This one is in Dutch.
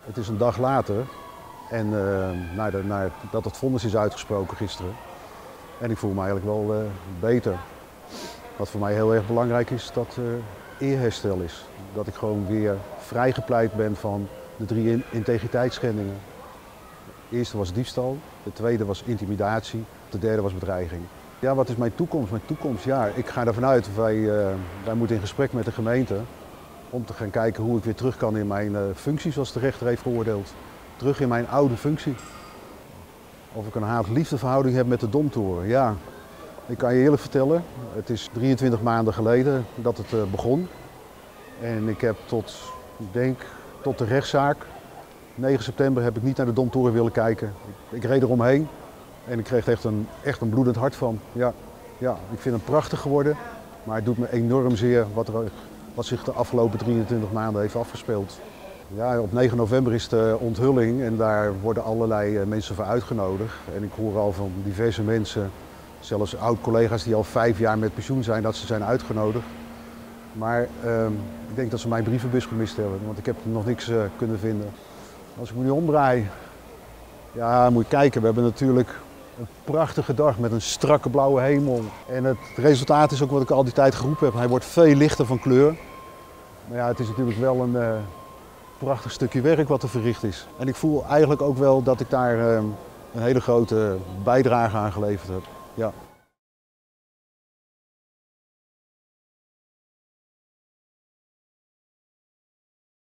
Het is een dag later en uh, dat het vonnis is uitgesproken gisteren. En ik voel me eigenlijk wel uh, beter. Wat voor mij heel erg belangrijk is, dat er eerherstel is. Dat ik gewoon weer vrijgepleit ben van de drie integriteitsschendingen. De eerste was diefstal, de tweede was intimidatie, de derde was bedreiging. Ja, wat is mijn toekomst? Mijn toekomst, ja, ik ga ervan uit, wij, uh, wij moeten in gesprek met de gemeente om te gaan kijken hoe ik weer terug kan in mijn uh, functie zoals de rechter heeft geoordeeld. Terug in mijn oude functie. Of ik een haat-liefdeverhouding heb met de Domtoren, ja. Ik kan je eerlijk vertellen, het is 23 maanden geleden dat het uh, begon. En ik heb tot, denk, tot de rechtszaak, 9 september, heb ik niet naar de Domtoren willen kijken. Ik, ik reed eromheen en ik kreeg echt een, echt een bloedend hart van. Ja, ja, ik vind hem prachtig geworden, maar het doet me enorm zeer wat, er, wat zich de afgelopen 23 maanden heeft afgespeeld. Ja, op 9 november is de onthulling en daar worden allerlei eh, mensen voor uitgenodigd. En ik hoor al van diverse mensen, zelfs oud-collega's die al vijf jaar met pensioen zijn, dat ze zijn uitgenodigd. Maar uh, ik denk dat ze mijn brievenbus gemist hebben, want ik heb nog niks uh, kunnen vinden. Als ik me nu omdraai, ja, moet je kijken, we hebben natuurlijk een prachtige dag met een strakke blauwe hemel. En het resultaat is ook wat ik al die tijd geroepen heb. Hij wordt veel lichter van kleur. Maar ja, het is natuurlijk wel een uh, prachtig stukje werk wat er verricht is. En ik voel eigenlijk ook wel dat ik daar uh, een hele grote bijdrage aan geleverd heb. Ja.